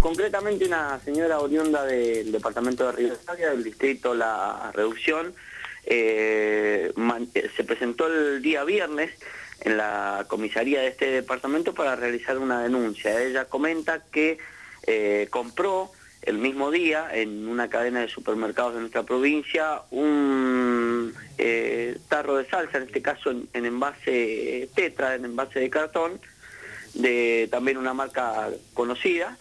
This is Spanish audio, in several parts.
Concretamente una señora oriunda del departamento de Rivadavia, del distrito La Reducción, eh, eh, se presentó el día viernes en la comisaría de este departamento para realizar una denuncia. Ella comenta que eh, compró el mismo día en una cadena de supermercados de nuestra provincia un tarro de salsa, en este caso en, en envase tetra, en envase de cartón, de también una marca conocida,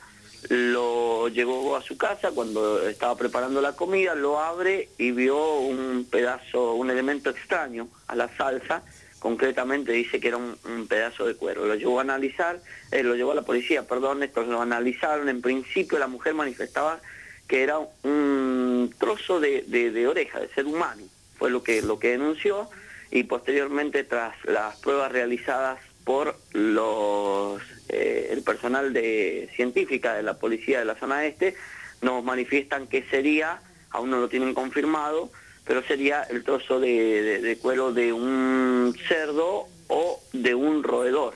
lo llevó a su casa cuando estaba preparando la comida, lo abre y vio un pedazo, un elemento extraño a la salsa, concretamente dice que era un, pedazo de cuero. Lo llevó a analizar, eh, lo llevó a la policía, perdón, estos lo analizaron, en principio la mujer manifestaba que era un trozo de, de oreja, de ser humano, fue lo que, lo que denunció, y posteriormente tras las pruebas realizadas por eh, el personal de científica de la policía de la zona este nos manifiestan que sería, aún no lo tienen confirmado, pero sería el trozo de, cuero de un cerdo o de un roedor.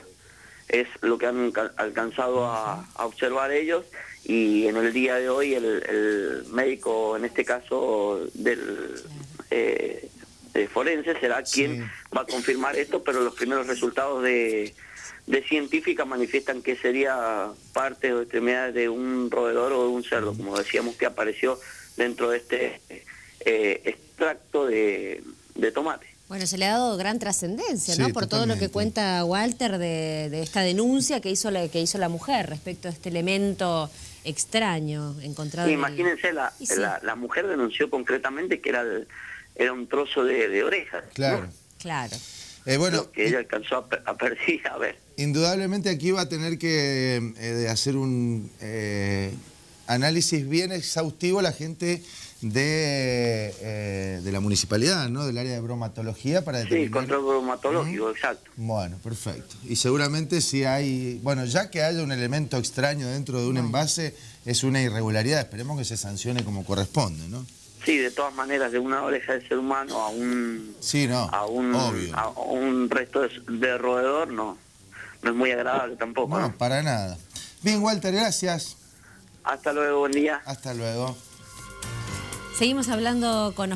Es lo que han alcanzado a, observar ellos y en el día de hoy el, médico, en este caso del eh, forense será quien va a confirmar esto, pero los primeros resultados de, de científica manifiestan que sería parte o extremidades de un roedor o de un cerdo, como decíamos que apareció dentro de este eh, extracto de, tomate. Bueno, se le ha dado gran trascendencia, ¿no? Por todo lo que cuenta Walter de, esta denuncia que hizo la que hizo la mujer respecto a este elemento extraño encontrado. Imagínense, la, la, mujer denunció concretamente que era era un trozo de, de oreja. Claro. Claro. Eh, bueno, que ella alcanzó a, a, a ver. Indudablemente aquí va a tener que eh, hacer un eh, análisis bien exhaustivo la gente de, de la municipalidad, ¿no? Del área de bromatología para determinar... Sí, control bromatológico, exacto. Bueno, perfecto. Y seguramente si hay... Bueno, ya que haya un elemento extraño dentro de un envase, es una irregularidad. Esperemos que se sancione como corresponde, ¿no? Sí, de todas maneras, de una oreja de ser humano a un a un a un resto de, roedor no no es muy agradable tampoco. No, para nada. Bien, Walter, gracias. Hasta luego, buen día. Hasta luego. Seguimos hablando con